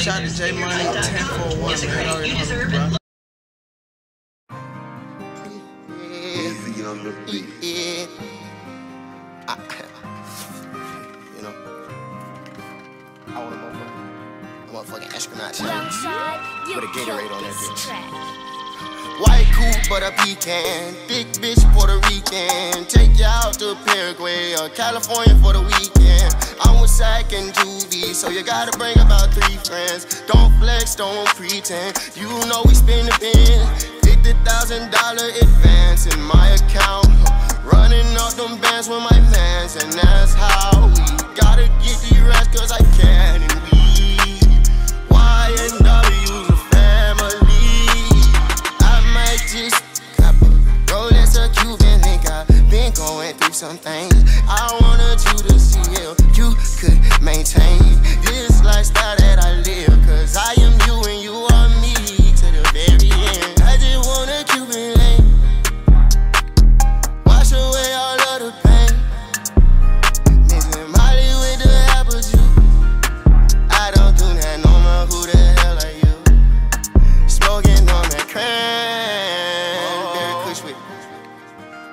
Shout out to J Money, 10 for 1, man. You already know, bro. Easy on the beat. Yeah. I, you know, I want a motherfucker, a motherfucking astronaut challenge with a Gatorade on that bitch. White coupe, butter pecan. Thick bitch, Puerto Rican. Take you out to Paraguay or California for the weekend. So you gotta bring about three friends. Don't flex, don't pretend. You know we spin the bin. Fifty thousand dollar advance in my account. Running off them bands with my mans, and that's how we gotta get the rest, cause I can and we. YNW's a family. I might just cop a Rolex or Cuban link. I've been going through some things. I wanted you to see if you could maintain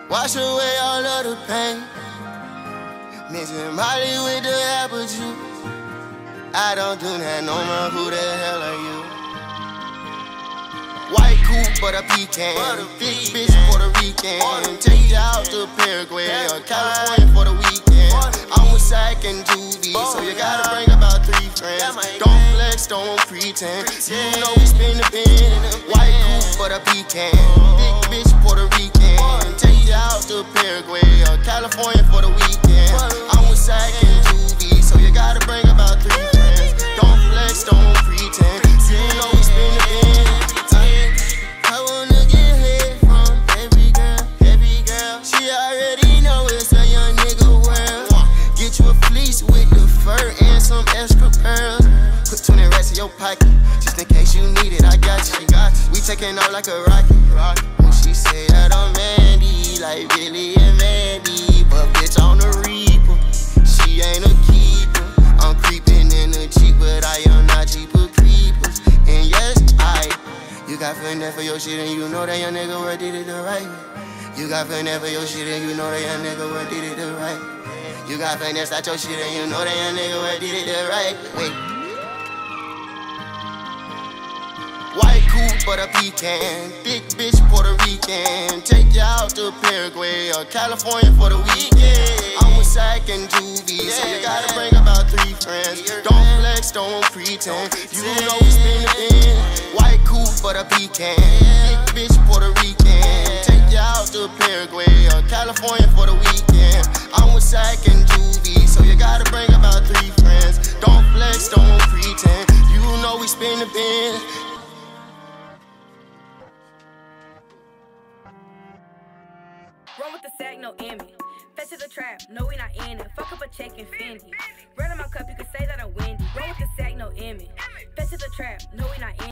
Wash away all of the pain. Mixing Molly with the apple juice. I don't do that no more. Who the hell are you? White coupe, butter pecan. Big bitch, Puerto Rican. Take you out to Paraguay or California for the weekend. I'm with Sack and Juvie, so you gotta bring about three friends. Don't flex, don't pretend. You know we spin the bin. White coupe, butter pecan. Big bitch, Puerto Rican. Out to Paraguay or California for the weekend. I'm with Sack and Juvie, so you gotta bring about three friends. Don't flex, don't pretend. You know we. I wanna get head from every girl, every girl. She already know it's a young nigga world. Get you a fleece with the fur and some extra pearls. Put 20 racks in your pocket, just in case you need it. I got you. We taking off like a rocket. When she say that I'm Mandy, like Billy and Mandy, but bitch on the Reaper. She ain't a keeper. I'm creeping in the Jeep, but I am not Jeeper creepers. And yes, I. You got finesse for your shit and you know that young nigga worth did it the right way. You got finesse for your shit and you know that young nigga worth did it the right. You got finesse at your shit and you know that young nigga worth did it the right way. White coupe, butter pecan. Thick bitch, Puerto Rican. Take you out to Paraguay or California for the weekend. I'm with Sack and Juvie, so you gotta bring about three friends. Don't flex, don't pretend. You know we spin the bin. White coupe, butter pecan. Thick bitch, Puerto Rican. Take you out to Paraguay or California for the weekend. I'm with Sack and Roll with the sack, no Emmy. Fetch to the trap, no we not in it. Fuck up a check and Fendi. Run in my cup, you can say that I'm windy. Roll with the sack, no Emmy. Fetch to the trap, no we not in